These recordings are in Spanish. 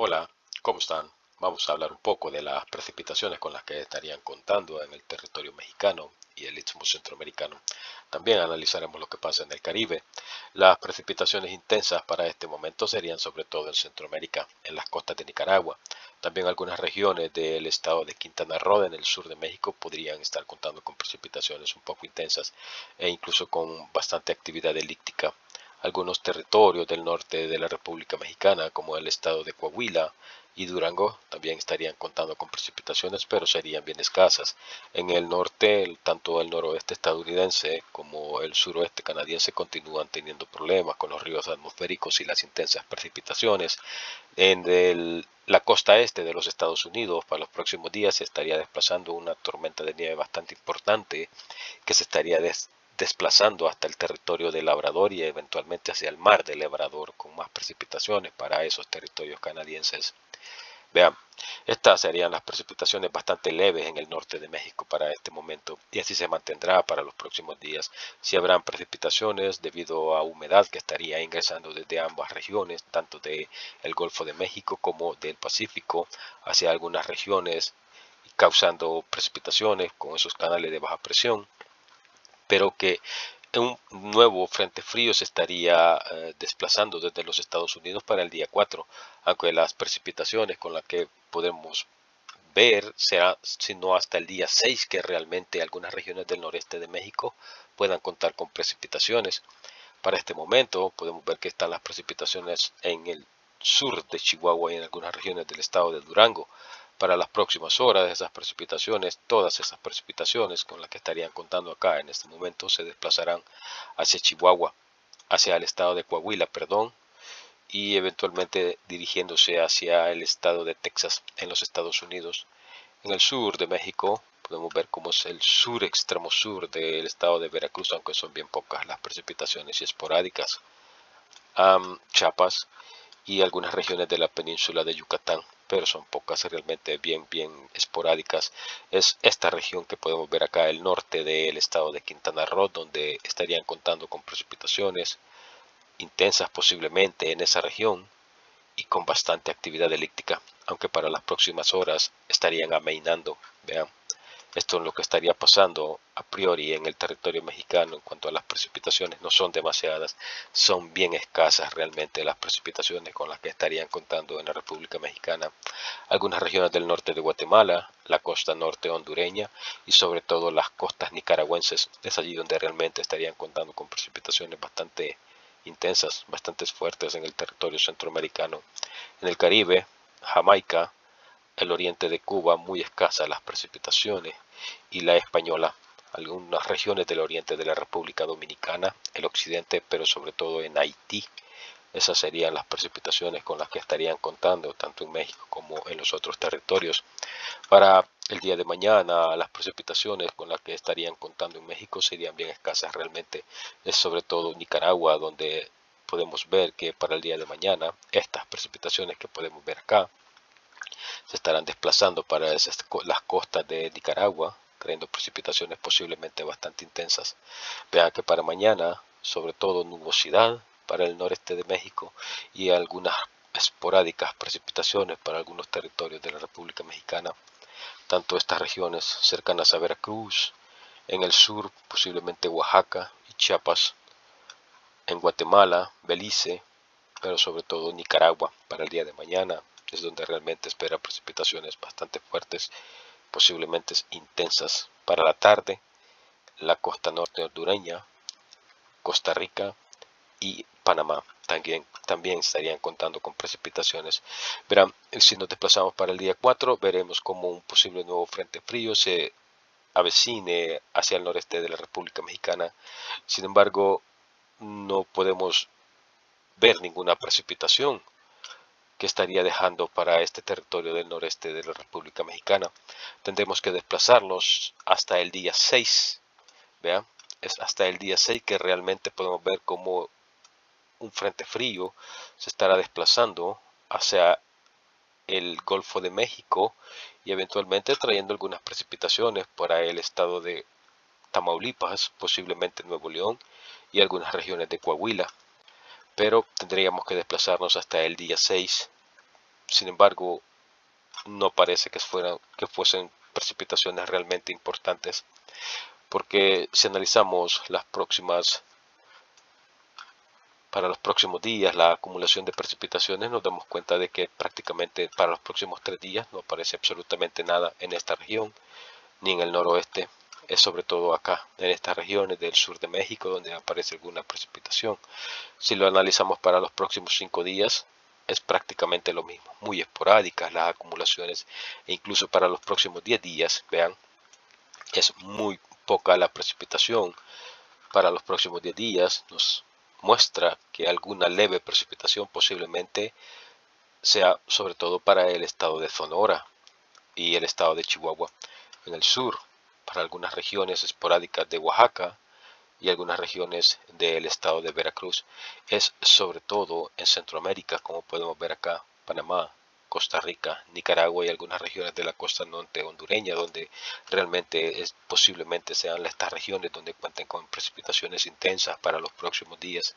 Hola, ¿cómo están? Vamos a hablar un poco de las precipitaciones con las que estarían contando en el territorio mexicano y el istmo centroamericano. También analizaremos lo que pasa en el Caribe. Las precipitaciones intensas para este momento serían sobre todo en Centroamérica, en las costas de Nicaragua. También algunas regiones del estado de Quintana Roo en el sur de México podrían estar contando con precipitaciones un poco intensas e incluso con bastante actividad elíptica algunos territorios del norte de la República Mexicana, como el estado de Coahuila y Durango, también estarían contando con precipitaciones, pero serían bien escasas. En el norte, tanto el noroeste estadounidense como el suroeste canadiense continúan teniendo problemas con los ríos atmosféricos y las intensas precipitaciones. En la costa este de los Estados Unidos, para los próximos días se estaría desplazando una tormenta de nieve bastante importante que se estaría des desplazando hasta el territorio del Labrador y eventualmente hacia el mar del Labrador con más precipitaciones para esos territorios canadienses. Vean, estas serían las precipitaciones bastante leves en el norte de México para este momento y así se mantendrá para los próximos días. Si habrán precipitaciones debido a humedad que estaría ingresando desde ambas regiones, tanto del el Golfo de México como del Pacífico, hacia algunas regiones, causando precipitaciones con esos canales de baja presión pero que un nuevo frente frío se estaría eh, desplazando desde los Estados Unidos para el día 4, aunque las precipitaciones con las que podemos ver será sino hasta el día 6 que realmente algunas regiones del noreste de México puedan contar con precipitaciones. Para este momento podemos ver que están las precipitaciones en el sur de Chihuahua y en algunas regiones del estado de Durango, para las próximas horas esas precipitaciones, todas esas precipitaciones con las que estarían contando acá en este momento se desplazarán hacia Chihuahua, hacia el estado de Coahuila, perdón, y eventualmente dirigiéndose hacia el estado de Texas en los Estados Unidos. En el sur de México podemos ver cómo es el sur extremo sur del estado de Veracruz, aunque son bien pocas las precipitaciones y esporádicas. Chiapas y algunas regiones de la península de Yucatán pero son pocas realmente bien bien esporádicas. Es esta región que podemos ver acá el norte del estado de Quintana Roo donde estarían contando con precipitaciones intensas posiblemente en esa región y con bastante actividad elíptica aunque para las próximas horas estarían amainando. Vean esto es lo que estaría pasando a priori en el territorio mexicano en cuanto a las precipitaciones. No son demasiadas, son bien escasas realmente las precipitaciones con las que estarían contando en la República Mexicana. Algunas regiones del norte de Guatemala, la costa norte hondureña y sobre todo las costas nicaragüenses. Es allí donde realmente estarían contando con precipitaciones bastante intensas, bastante fuertes en el territorio centroamericano. En el Caribe, Jamaica, el oriente de Cuba muy escasas las precipitaciones y la española, algunas regiones del oriente de la República Dominicana, el occidente, pero sobre todo en Haití. Esas serían las precipitaciones con las que estarían contando tanto en México como en los otros territorios. Para el día de mañana, las precipitaciones con las que estarían contando en México serían bien escasas realmente. Es sobre todo Nicaragua donde podemos ver que para el día de mañana estas precipitaciones que podemos ver acá se estarán desplazando para las costas de Nicaragua, trayendo precipitaciones posiblemente bastante intensas. Vean que para mañana, sobre todo nubosidad para el noreste de México y algunas esporádicas precipitaciones para algunos territorios de la República Mexicana, tanto estas regiones cercanas a Veracruz, en el sur posiblemente Oaxaca y Chiapas, en Guatemala, Belice, pero sobre todo Nicaragua para el día de mañana, es donde realmente espera precipitaciones bastante fuertes, posiblemente intensas para la tarde, la costa norte hondureña, Costa Rica y Panamá también, estarían contando con precipitaciones. Verán, si nos desplazamos para el día 4, veremos como un posible nuevo frente frío se avecine hacia el noreste de la República Mexicana. Sin embargo, no podemos ver ninguna precipitación que estaría dejando para este territorio del noreste de la República Mexicana. Tendremos que desplazarlos hasta el día 6. Vean, es hasta el día 6 que realmente podemos ver cómo un frente frío se estará desplazando hacia el Golfo de México y eventualmente trayendo algunas precipitaciones para el estado de Tamaulipas, posiblemente Nuevo León y algunas regiones de Coahuila pero tendríamos que desplazarnos hasta el día 6 sin embargo, no parece que, fueran, que fuesen precipitaciones realmente importantes, porque si analizamos las próximas para los próximos días la acumulación de precipitaciones nos damos cuenta de que prácticamente para los próximos tres días no aparece absolutamente nada en esta región ni en el noroeste es sobre todo acá en estas regiones del sur de México donde aparece alguna precipitación. Si lo analizamos para los próximos cinco días es prácticamente lo mismo muy esporádicas las acumulaciones e incluso para los próximos 10 días vean es muy poca la precipitación. Para los próximos 10 días nos muestra que alguna leve precipitación posiblemente sea sobre todo para el estado de Sonora y el estado de Chihuahua en el sur, para algunas regiones esporádicas de Oaxaca y algunas regiones del estado de Veracruz. Es sobre todo en Centroamérica, como podemos ver acá, Panamá, Costa Rica, Nicaragua y algunas regiones de la costa norte hondureña, donde realmente es, posiblemente sean estas regiones donde cuenten con precipitaciones intensas para los próximos días.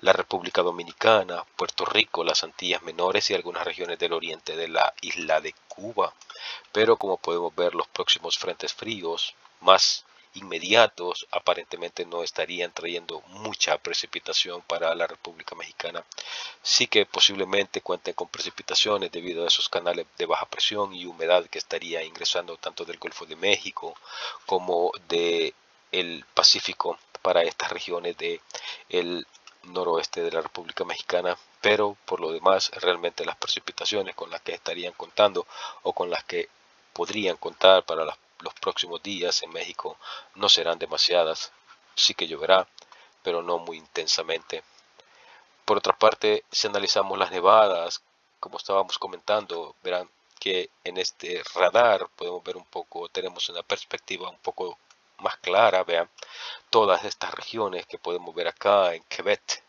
La República Dominicana, Puerto Rico, las Antillas Menores y algunas regiones del oriente de la isla de Cuba. Pero como podemos ver, los próximos frentes fríos más inmediatos aparentemente no estarían trayendo mucha precipitación para la República Mexicana. Sí que posiblemente cuenten con precipitaciones debido a esos canales de baja presión y humedad que estaría ingresando tanto del Golfo de México como de el Pacífico para estas regiones de el noroeste de la República Mexicana, pero por lo demás realmente las precipitaciones con las que estarían contando o con las que podrían contar para los próximos días en México no serán demasiadas. Sí que lloverá, pero no muy intensamente. Por otra parte, si analizamos las nevadas, como estábamos comentando, verán que en este radar podemos ver un poco, tenemos una perspectiva un poco más clara, vean, todas estas regiones que podemos ver acá en Quebec,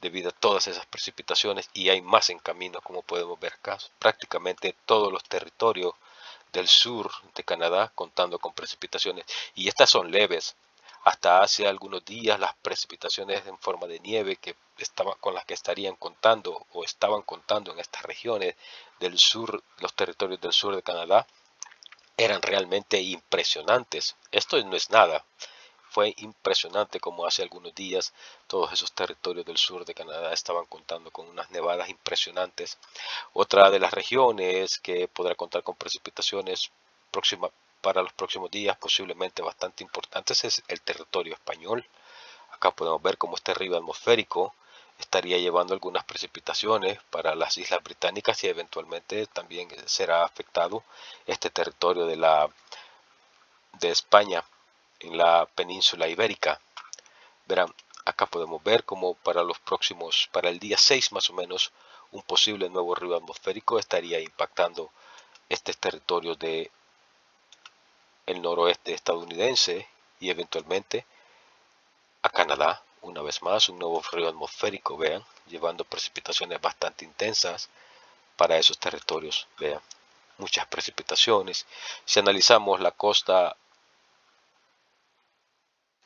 debido a todas esas precipitaciones y hay más en camino como podemos ver acá, prácticamente todos los territorios del sur de Canadá contando con precipitaciones y estas son leves. Hasta hace algunos días las precipitaciones en forma de nieve que estaban con las que estarían contando o estaban contando en estas regiones del sur, los territorios del sur de Canadá, eran realmente impresionantes. Esto no es nada. Fue impresionante como hace algunos días todos esos territorios del sur de Canadá estaban contando con unas nevadas impresionantes. Otra de las regiones que podrá contar con precipitaciones próxima, para los próximos días posiblemente bastante importantes es el territorio español. Acá podemos ver cómo este río atmosférico estaría llevando algunas precipitaciones para las islas británicas y eventualmente también será afectado este territorio de la de España en la península ibérica. Verán, acá podemos ver como para los próximos, para el día 6 más o menos, un posible nuevo río atmosférico estaría impactando este territorio de el noroeste estadounidense y eventualmente a Canadá. Una vez más, un nuevo río atmosférico, vean, llevando precipitaciones bastante intensas para esos territorios, vean, muchas precipitaciones. Si analizamos la costa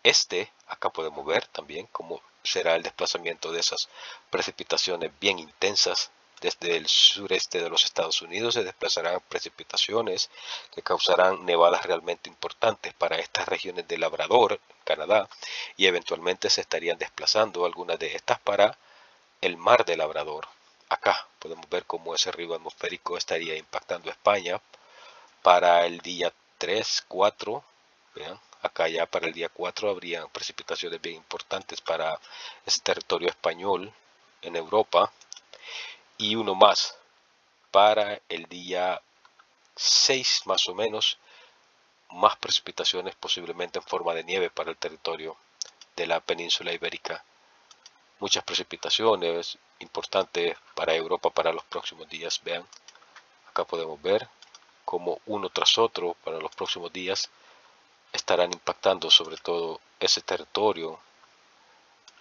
este, acá podemos ver también cómo será el desplazamiento de esas precipitaciones bien intensas. Desde el sureste de los Estados Unidos se desplazarán precipitaciones que causarán nevadas realmente importantes para estas regiones de Labrador, Canadá, y eventualmente se estarían desplazando algunas de estas para el mar de Labrador. Acá podemos ver cómo ese río atmosférico estaría impactando España para el día 3, 4, vean, Acá ya para el día 4 habrían precipitaciones bien importantes para ese territorio español en Europa. Y uno más para el día 6 más o menos. Más precipitaciones posiblemente en forma de nieve para el territorio de la península ibérica. Muchas precipitaciones importantes para Europa para los próximos días. Vean, acá podemos ver como uno tras otro para los próximos días estarán impactando sobre todo ese territorio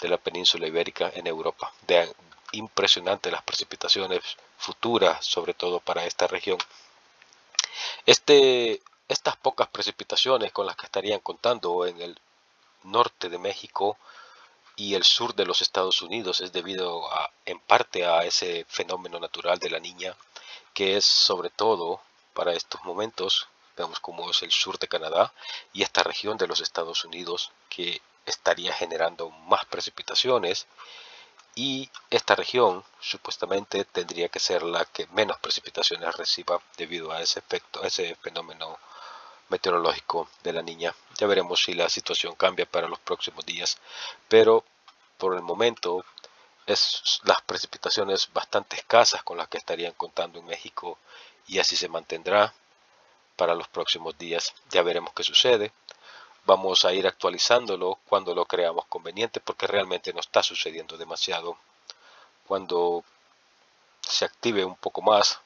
de la península ibérica en Europa. Vean, impresionante las precipitaciones futuras, sobre todo para esta región. Este, estas pocas precipitaciones con las que estarían contando en el norte de México y el sur de los Estados Unidos es debido en parte a ese fenómeno natural de la niña, que es sobre todo para estos momentos, vemos como es el sur de Canadá y esta región de los Estados Unidos que estaría generando más precipitaciones y esta región supuestamente tendría que ser la que menos precipitaciones reciba debido a ese efecto, a ese fenómeno meteorológico de la niña. Ya veremos si la situación cambia para los próximos días, pero por el momento es las precipitaciones bastante escasas con las que estarían contando en México y así se mantendrá para los próximos días. Ya veremos qué sucede vamos a ir actualizándolo cuando lo creamos conveniente porque realmente no está sucediendo demasiado. Cuando se active un poco más,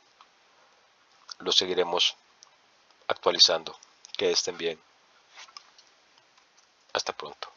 lo seguiremos actualizando. Que estén bien. Hasta pronto.